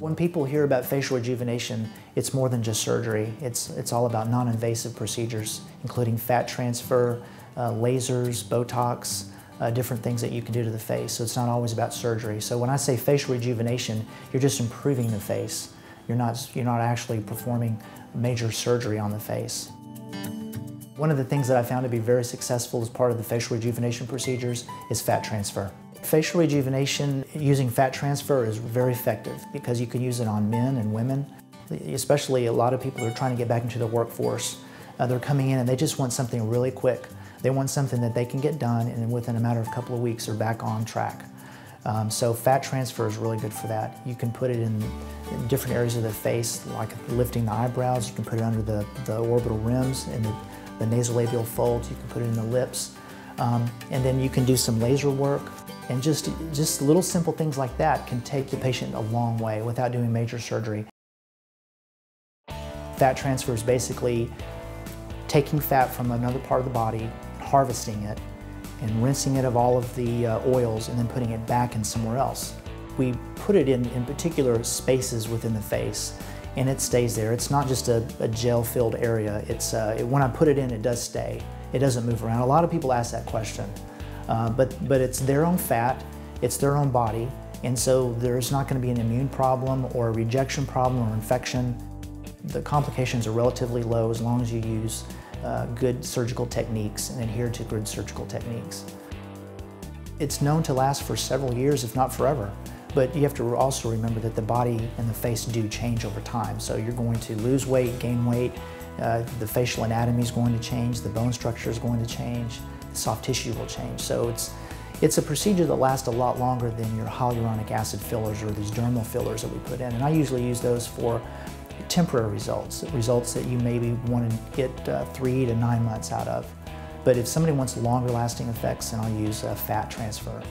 When people hear about facial rejuvenation, it's more than just surgery. It's, it's all about non-invasive procedures, including fat transfer, uh, lasers, Botox, uh, different things that you can do to the face. So it's not always about surgery. So when I say facial rejuvenation, you're just improving the face. You're not, you're not actually performing major surgery on the face. One of the things that I found to be very successful as part of the facial rejuvenation procedures is fat transfer. Facial rejuvenation using fat transfer is very effective because you can use it on men and women, especially a lot of people who are trying to get back into the workforce. Uh, they're coming in and they just want something really quick. They want something that they can get done and within a matter of a couple of weeks are back on track. Um, so fat transfer is really good for that. You can put it in, in, different areas of the face, like lifting the eyebrows. You can put it under the, the orbital rims and the, the nasolabial folds. You can put it in the lips. Um, and then you can do some laser work. And just, just little simple things like that can take the patient a long way without doing major surgery. Fat transfer is basically taking fat from another part of the body, harvesting it, and rinsing it of all of the uh, oils and then putting it back in somewhere else. We put it in, in particular spaces within the face and it stays there. It's not just a, a gel-filled area. It's, uh, it, when I put it in, it does stay. It doesn't move around. A lot of people ask that question. Uh, but, but it's their own fat, it's their own body, and so there's not going to be an immune problem or a rejection problem or infection. The complications are relatively low as long as you use uh, good surgical techniques and adhere to good surgical techniques. It's known to last for several years, if not forever. But you have to also remember that the body and the face do change over time. So you're going to lose weight, gain weight, uh, the facial anatomy is going to change, the bone structure is going to change, soft tissue will change. So it's, it's a procedure that lasts a lot longer than your hyaluronic acid fillers or these dermal fillers that we put in. And I usually use those for temporary results, results that you maybe want to get uh, three to nine months out of. But if somebody wants longer lasting effects, then I'll use uh, fat transfer.